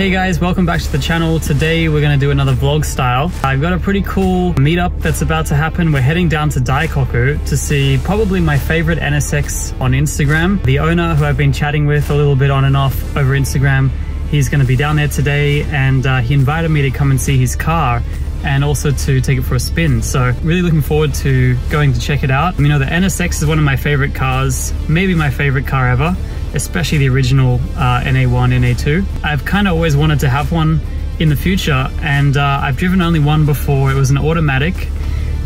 Hey guys, welcome back to the channel. Today we're to do another vlog style. I've got a pretty cool meetup that's about to happen. We're heading down to Daikoku to see probably my favorite NSX on Instagram. The owner who I've been chatting with a little bit on and off over Instagram, he's to be down there today and uh, he invited me to come and see his car and also to take it for a spin. So really looking forward to going to check it out. You know, the NSX is one of my favorite cars, maybe my favorite car ever especially the original uh, NA1, NA2. I've kind of always wanted to have one in the future, and uh, I've driven only one before. It was an automatic.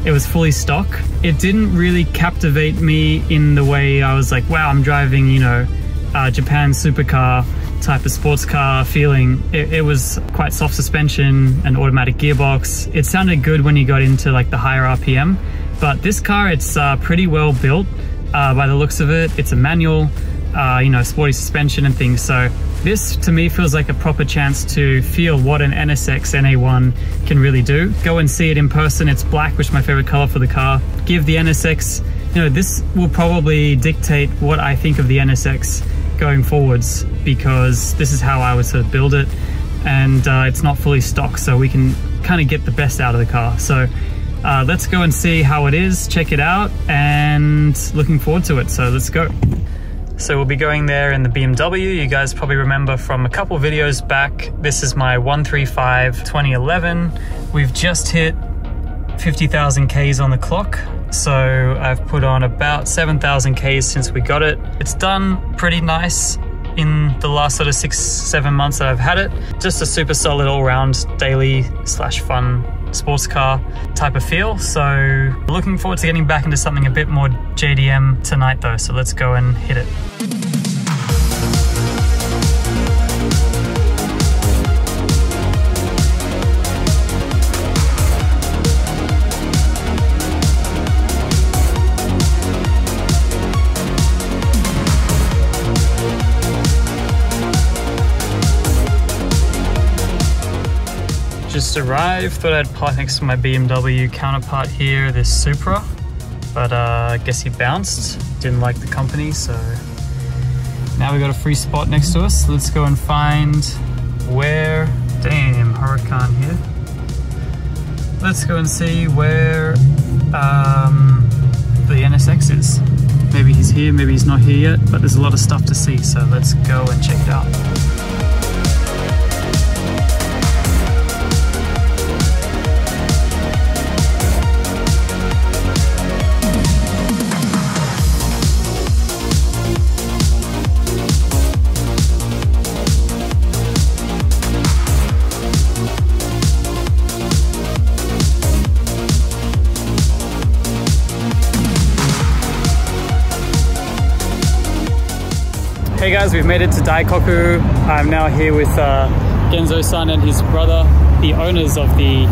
It was fully stock. It didn't really captivate me in the way I was like, wow, I'm driving, you know, uh, Japan supercar type of sports car feeling. It, it, was quite soft suspension, an automatic gearbox. It sounded good when you got into like the higher RPM, but this car, it's uh, pretty well built uh, by the looks of it. It's a manual uh, you know, sporty suspension and things. So this to me feels like a proper chance to feel what an NSX NA1 can really do. Go and see it in person. It's black, which is my favorite color for the car. Give the NSX, you know, this will probably dictate what I think of the NSX going forwards because this is how I would sort of build it. And uh, it's not fully stock, so we can kind of get the best out of the car. So uh, let's go and see how it is, check it out, and looking forward to it. So let's go. So we'll be going there in the BMW. You guys probably remember from a couple videos back. This is my 135 2011. We've just hit 50,000 Ks on the clock. So I've put on about 7,000 Ks since we got it. It's done pretty nice in the last sort of six, seven months that I've had it. Just a super solid all round daily slash fun sports car type of feel. So looking forward to getting back into something a bit more JDM tonight though. So let's go and hit it. Just arrived. Thought I'd park next to my BMW counterpart here, this Supra. But uh, I guess he bounced. Didn't like the company, so now we got a free spot next to us. Let's go and find where. Damn, Huracan here. Let's go and see where um, the NSX is. Maybe he's here, maybe he's not here yet, but there's a lot of stuff to see, so let's go and check it out. Hey guys, we've made it to Daikoku. I'm now here with uh, Genzo-san and his brother, the owners of the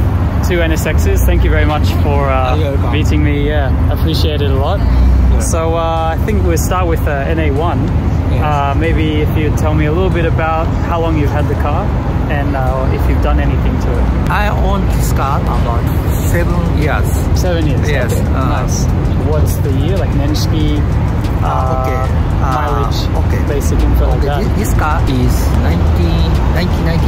two NSXs. Thank you very much for uh, meeting me. Yeah, I appreciate it a lot. Yeah. So uh, I think we'll start with uh, NA1. Yes. Uh, maybe if you tell me a little bit about how long you've had the car and uh, if you've done anything to it. I own this car about seven years. Seven years? Yes. Okay. nice. What's the year? Like Nenshiki? Uh, okay. mileage, uh, okay. basic info like that. This, this car is 19, 1990.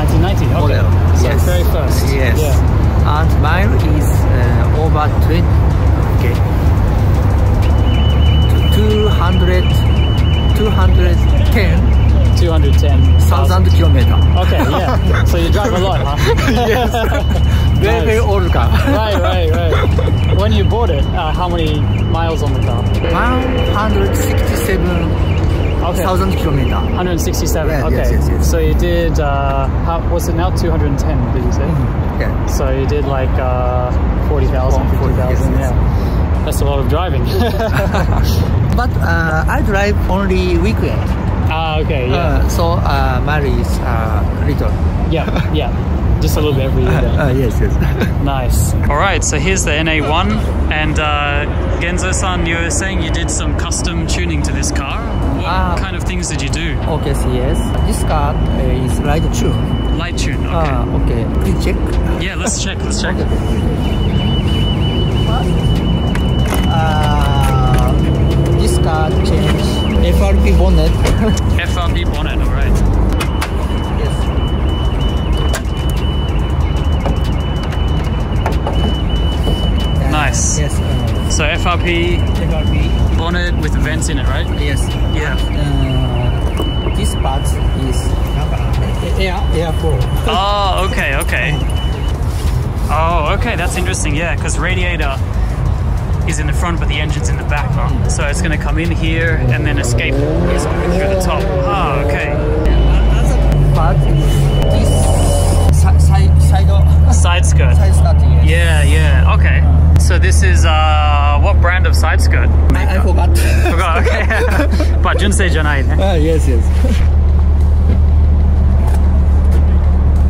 1990, okay. Model. So yes. very first. Yes. Yeah. And mile is uh, over 20, okay. 200, 210 210 thousand kilometer. Okay, yeah. so you drive a lot, huh? yes. very, very old car. right, right, right. When you bought it, uh, how many miles on the car? 167 Okay. thousand kilometer. 167. Yeah, okay. yes, yes, yes. So you did. Uh, how, what's it now? 210. Did you say? Yeah. So you did like uh, 40,000, 40, 50,000. yes, yes. Yeah. That's a lot of driving. But uh, I drive only weekend. ah, okay, yeah. Uh, so uh, mileage is uh, little. yeah, yeah. Just a little bit every year. then. Uh, yes, yes. Nice. All right, so here's the NA1, and uh, Genzo-san, you were saying you did some custom tuning to this car. What Ah. kind of things did you do? okay, so yes. This car uh, is light tune. Light tune. Okay. Ah, okay. Please check. yeah, let's check. Let's check. Uh, this car change FRP bonnet. FRP bonnet. All right. Nice. Yes. Uh, So FRP FRP. bonnet with vents in it, right? Yes. Yeah. Uh, this part is air air flow. Oh, okay, okay. Oh, okay, that's interesting. Yeah, because radiator is in the front, but the engine's in the back. Huh? So it's going to come in here and then escape through the top. Ah, okay. Another part is this side side Side skirt. side starting. Yeah, yeah. Okay. So this is uh, what brand of side skirt? I, I forgot. Forgot. Okay. but Junsei janai. ne? Ah, yes, yes.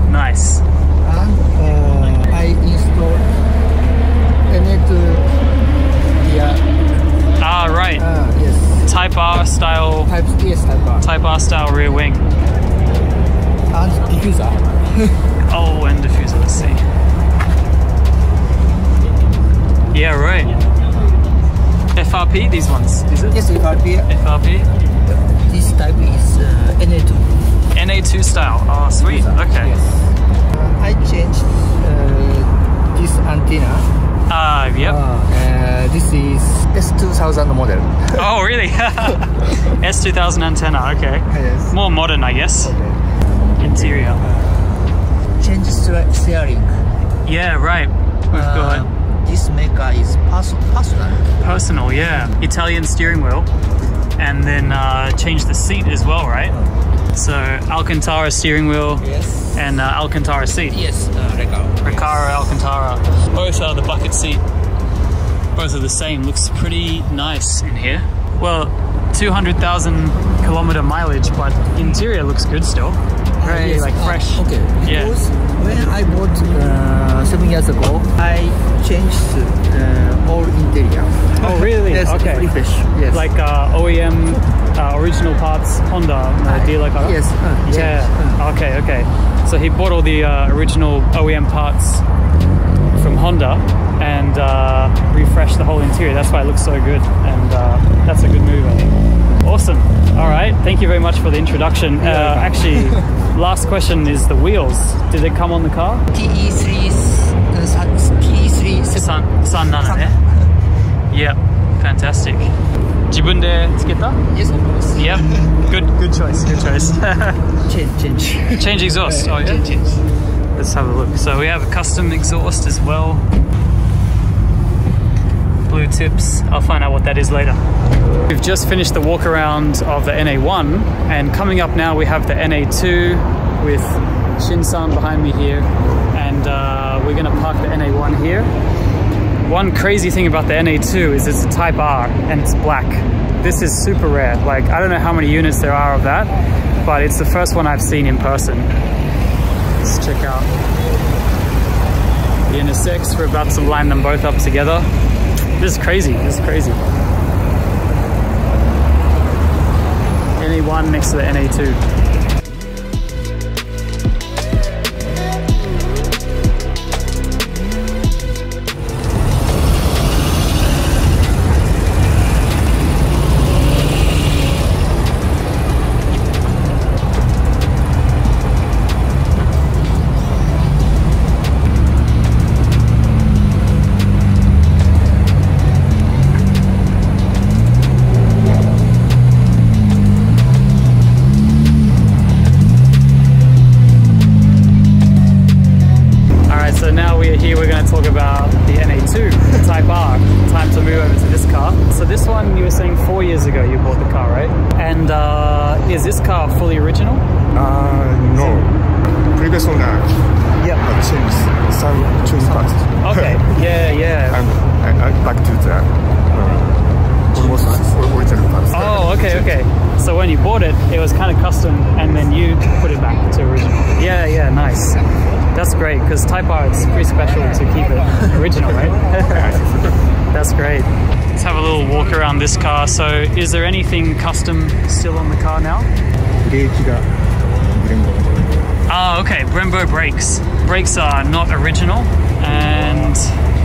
Nice. And uh, I installed N2 yeah. Ah, right. Ah, yes. Type R style. Type yes, type R. Type R style rear wing. And diffuser. Oh, and diffuser. Let's see. Yeah, right. FRP. These ones. Is it? Yes, FRP. FRP. This type is uh, NA2. NA2 style. Oh, sweet. Okay. Yes. Uh, I changed uh, this antenna. Ah, yep. Uh, this is S2000 model. Oh, really? S2000 antenna. Okay. yes. More modern, I guess. Interior. Change stre- steering. Yeah, right. We've Uh, got this maker is perso- personal. personal. Yeah, Italian steering wheel, and then uh, change the seat as well, right? So Alcantara steering wheel Yes. and uh, Alcantara seat. Yes, uh, Recaro. Recaro Alcantara. Both are the bucket seat. Both are the same. Looks pretty nice in here. Well, 200,000 kilometer mileage, but interior looks good still. Very Yes, like uh, fresh. okay. Yeah. Because when I bought uh, seven years ago, I changed uh, all interior. Oh, really? yes, Okay. refresh. Yes. Like uh, OEM uh, original parts Honda uh, dealer car. yes. Uh. Yeah. Okay. Okay. So he bought all the uh, original OEM parts from Honda and uh, refreshed the whole interior. That's why it looks so good, and uh, that's a good move, I think. Awesome. All right. Thank you very much for the introduction. Uh, actually, last question is the wheels. Did they come on the car? TE3 uh, T3 Nana, Yeah, fantastic. Jibun? Yes, of course. Yeah, good, good choice. Good choice. change, change, change exhaust. Oh yeah. Change, change. Let's have a look. So we have a custom exhaust as well. Tips. I'll find out what that is later. We've just finished the walk around of the NA1 and coming up now we have the NA2 with Shinsan behind me here and uh, we're gonna park the NA1 here. One crazy thing about the NA2 is it's a Type R and it's black. This is super rare. Like I don't know how many units there are of that, but it's the first one I've seen in person. Let's check out the NSX. We're about to line them both up together. This is crazy. This is crazy. NA1 next to the NA2. great. Let's have a little walk around this car. So, is there anything custom still on the car now? Ah, oh, okay. Brembo brakes. Brakes are not original. And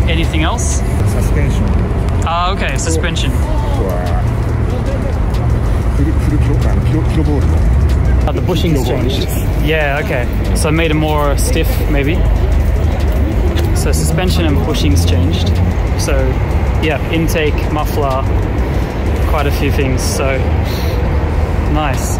anything else? Suspension. Ah, okay. Suspension. Oh, the bushings changed. Yeah, okay. So made it more stiff, maybe. So suspension and bushings changed. So yeah, intake, muffler, quite a few things. So nice.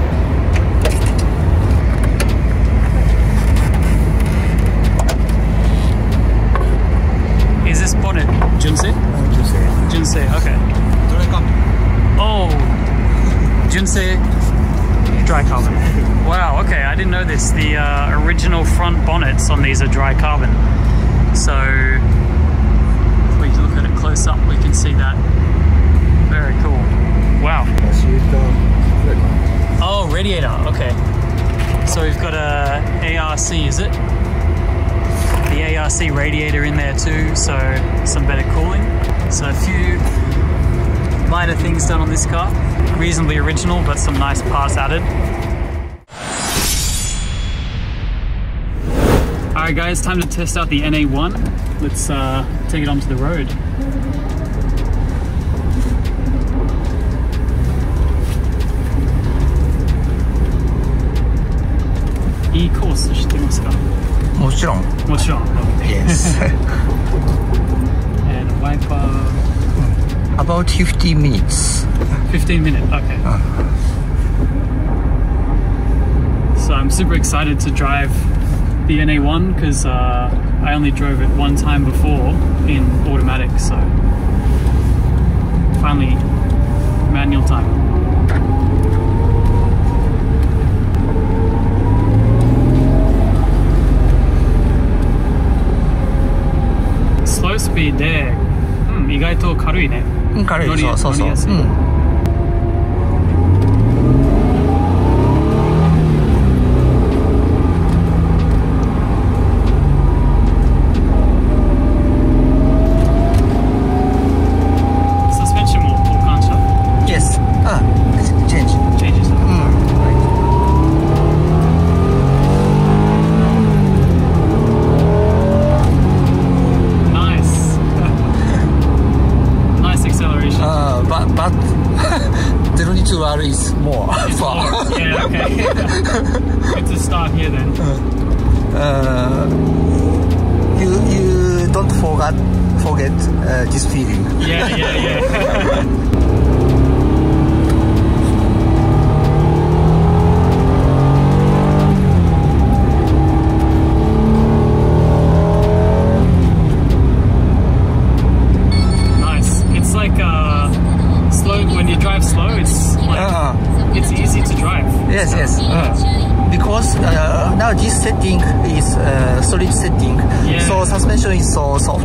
Is this bonnet Junsei? Junsei. Junsei, okay. Oh, Junsei dry carbon. Wow, okay, I didn't know this. The uh, original front bonnets on these are dry carbon. So close up we can see that. Very cool. Wow. Oh, radiator. Okay. So we've got a ARC, is it? The ARC radiator in there too, so some better cooling. So a few minor things done on this car. Reasonably original, but some nice parts added. Alright guys, time to test out the NA1. Let's uh, take it onto the road. E course 知ってますかもちろんもちろん。 Yes And wiper About 50 minutes 15 minute, okay. So I'm super excited to drive the NA1 because uh, I only drove it one time before in automatic, so finally manual time. Slow speed で、うん、意外と軽いね。うん軽乗りいそうそうそう乗りやすいうん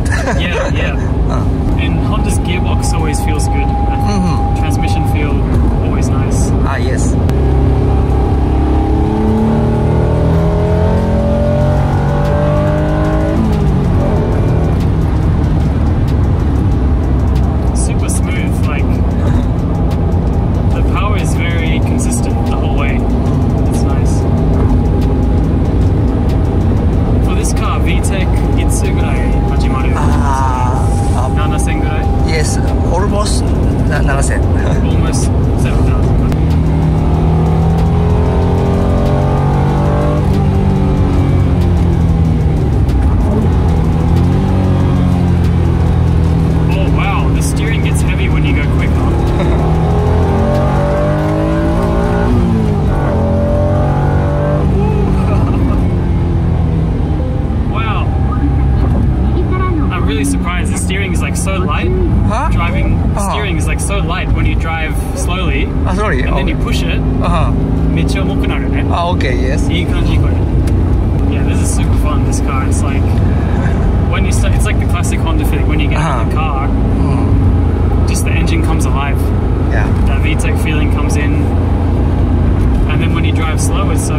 Yeah, yeah. Uh, And Honda's gearbox always feels good. mhm. Transmission feel always nice. Ah yes. Okay, yes. Nikon Nikon. Yeah, this is super fun, this car. It's like, when you start, it's like the classic Honda feeling. When you get uh -huh. in the uh-huh. car, mm. just the engine comes alive. Yeah. That VTEC feeling comes in. And then when you drive slow, it's so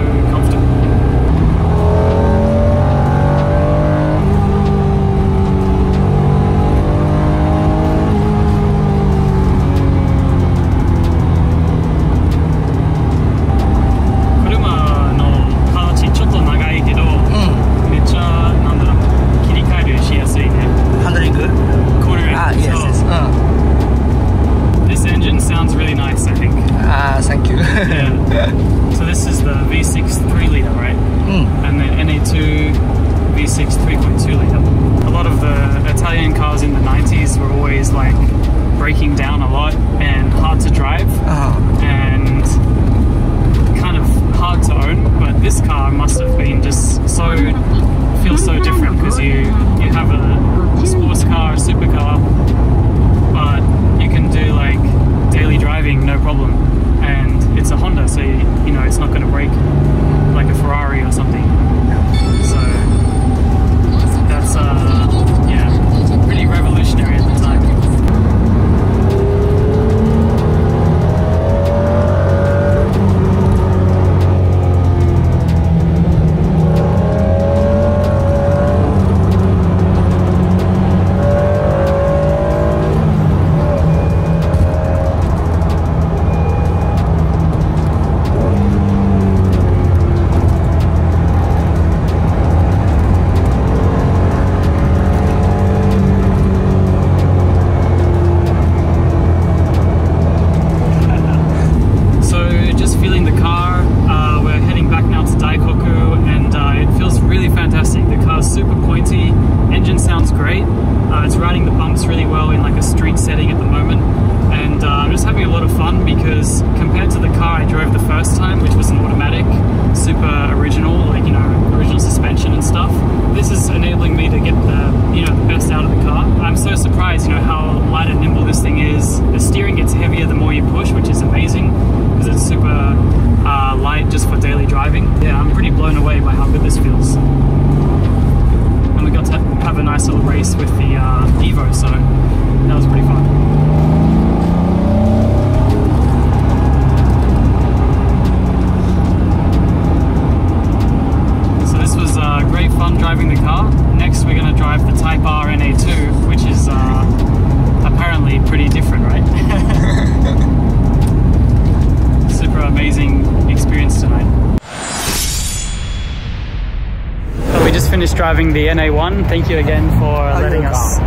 thank you again for letting us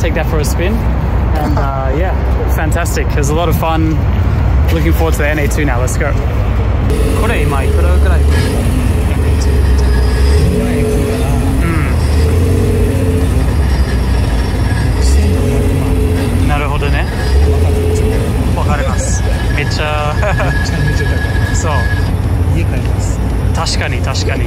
take that for a spin. And uh, yeah, fantastic. It was a lot of fun. Looking forward to the NA2 now. Let's go. Korei, mate. Korei, 確かに確かに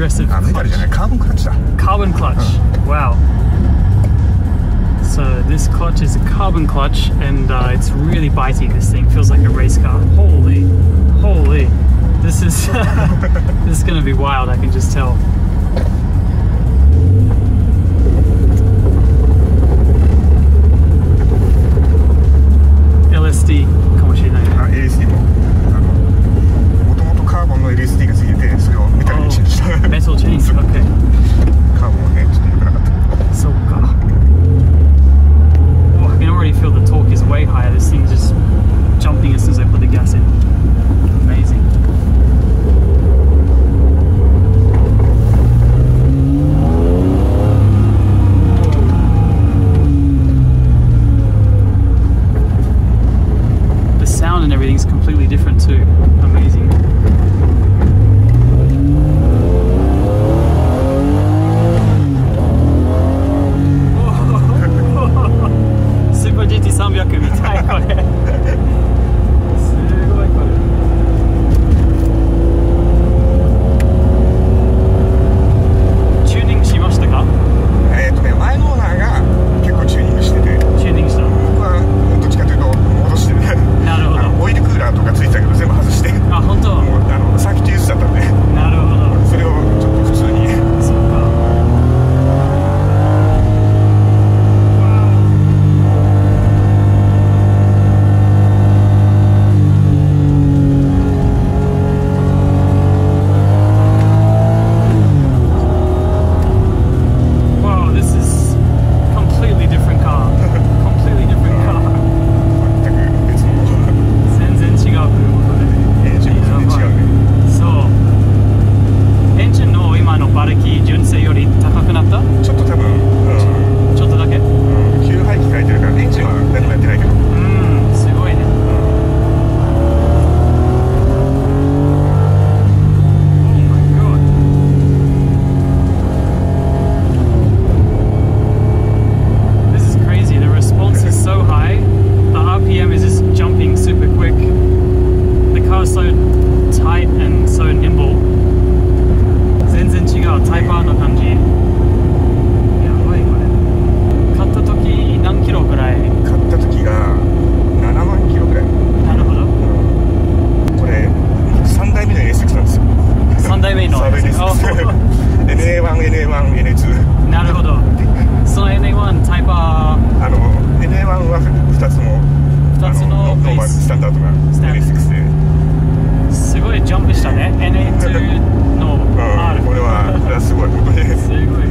aggressive. Ah, clutch. Carbon clutch da. Carbon clutch. Huh. Wow. So this clutch is a carbon clutch, and uh, it's really bitey. This thing feels like a race car. Holy, holy! This is this is gonna be wild. I can just tell. なるほど。その NA1 タイプはあの NA1 は2つも二つのあノノーマルスタンダードがスタンダード。NA6 で。すごいジャンプしたね。NA2 のうん R これはすごい。本当にすごい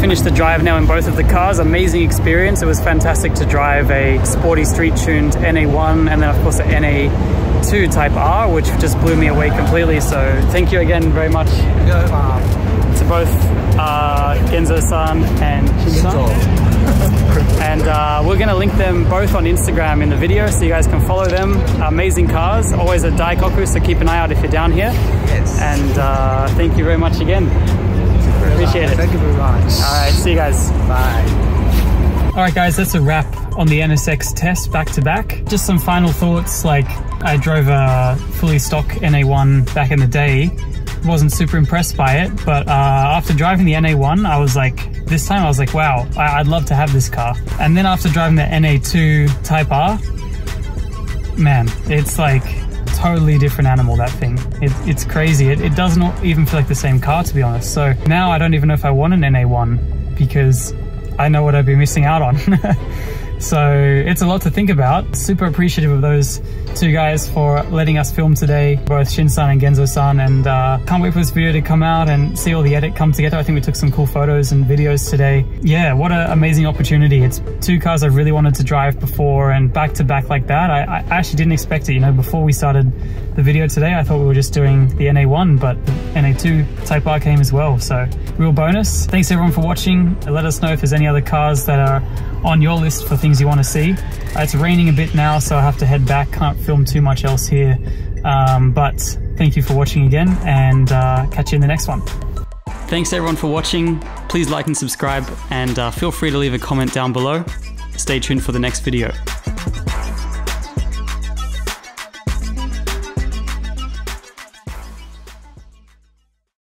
finished the drive now in both of the cars. Amazing experience. It was fantastic to drive a sporty street tuned NA1 and then, of course, a NA2 Type R, which just blew me away completely. So, thank you again very much to both uh, Genzo-san and Shin-san. and uh, we're going to link them both on Instagram in the video so you guys can follow them. Amazing cars, always at Daikoku, so keep an eye out if you're down here. Yes. And uh, thank you very much again. Appreciate it. Thank you very much. All right, see you guys. Bye. All right, guys, that's a wrap on the NSX test back to back. Just some final thoughts. Like, I drove a fully stock NA1 back in the day, wasn't super impressed by it, but uh, after driving the NA1, I was like, this time I was like, wow, I- would love to have this car. And then after driving the NA2 Type R, man, it's like totally different animal, that thing. It, it's crazy. It, it doesn't even feel like the same car, to be honest. So now I don't even know if I want an NA1 because I know what I'd be missing out on. So it's a lot to think about. Super appreciative of those two guys for letting us film today, both Shin-san and Genzo-san, and uh, can't wait for this video to come out and see all the edit come together. I think we took some cool photos and videos today. Yeah, what an amazing opportunity. It's two cars I really wanted to drive before and back to back like that. I, I actually didn't expect it. You know, before we started the video today, I thought we were just doing the NA1, but the NA2 Type R came as well. So real bonus. Thanks everyone for watching. Let us know if there's any other cars that are on your list for things you want to see. Uh, it's raining a bit now, so I have to head back. Can't film too much else here. Um, but thank you for watching again and uh, catch you in the next one. Thanks everyone for watching. Please like and subscribe and uh, feel free to leave a comment down below. Stay tuned for the next video.